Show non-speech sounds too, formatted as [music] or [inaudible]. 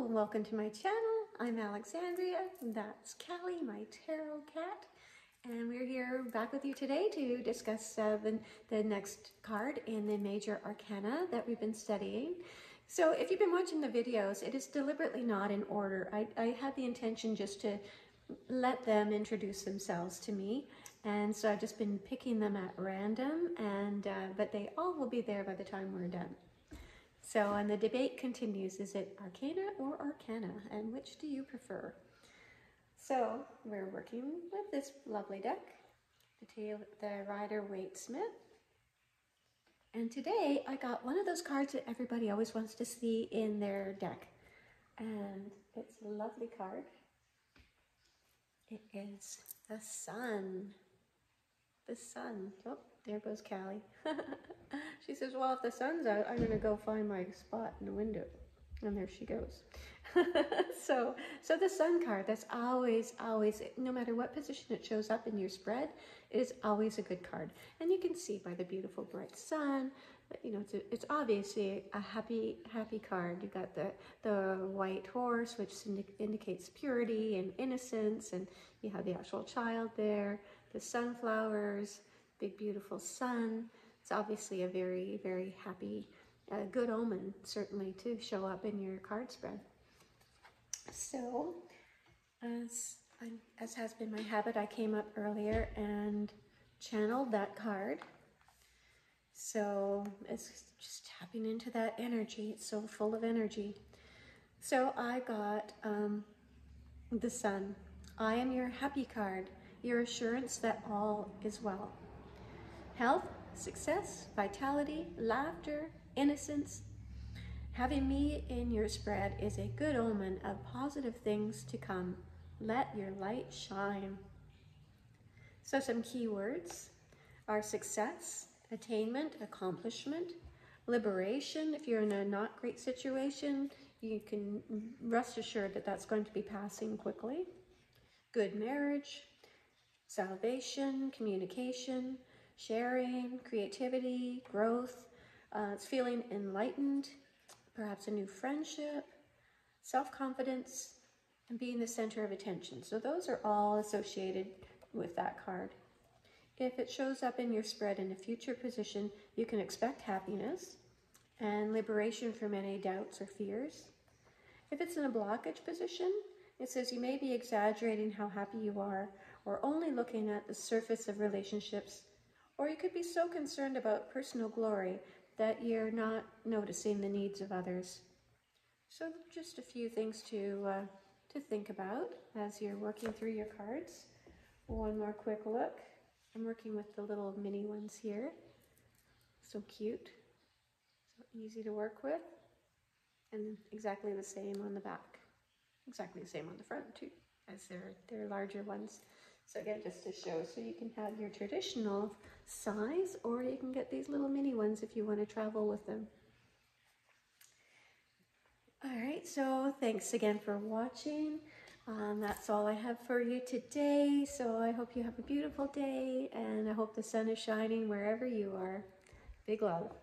Welcome to my channel. I'm Alexandria. That's Callie, my tarot cat. And we're here back with you today to discuss uh, the, the next card in the major arcana that we've been studying. So if you've been watching the videos, it is deliberately not in order. I, I had the intention just to let them introduce themselves to me. And so I've just been picking them at random, and uh, but they all will be there by the time we're done. So, and the debate continues, is it Arcana or Arcana? And which do you prefer? So, we're working with this lovely deck, the, the Rider Waite Smith. And today I got one of those cards that everybody always wants to see in their deck. And it's a lovely card. It is the Sun. The Sun. Oh, there goes Callie. [laughs] she says, well, if the sun's out, I'm going to go find my spot in the window. And there she goes. [laughs] so, so the sun card, that's always, always, no matter what position it shows up in your spread, it is always a good card. And you can see by the beautiful bright sun, you know, it's, a, it's obviously a happy, happy card. You've got the, the white horse, which indicates purity and innocence, and you have the actual child there, the sunflowers, big beautiful sun. It's obviously a very, very happy, uh, good omen, certainly, to show up in your card spread. So, as, as has been my habit, I came up earlier and channeled that card. So it's just tapping into that energy. It's so full of energy. So I got um, the sun. I am your happy card, your assurance that all is well health, success, vitality, laughter, innocence. Having me in your spread is a good omen of positive things to come. Let your light shine. So some key words are success, attainment, accomplishment, liberation. If you're in a not great situation, you can rest assured that that's going to be passing quickly. Good marriage, salvation, communication, sharing, creativity, growth. Uh, it's feeling enlightened, perhaps a new friendship, self-confidence, and being the center of attention. So those are all associated with that card. If it shows up in your spread in a future position, you can expect happiness and liberation from any doubts or fears. If it's in a blockage position, it says you may be exaggerating how happy you are or only looking at the surface of relationships or you could be so concerned about personal glory that you're not noticing the needs of others. So just a few things to, uh, to think about as you're working through your cards. One more quick look. I'm working with the little mini ones here. So cute. So easy to work with. And exactly the same on the back. Exactly the same on the front too, as their larger ones. So again, just to show, so you can have your traditional size, or you can get these little mini ones if you want to travel with them. All right, so thanks again for watching. Um, that's all I have for you today. So I hope you have a beautiful day, and I hope the sun is shining wherever you are. Big love.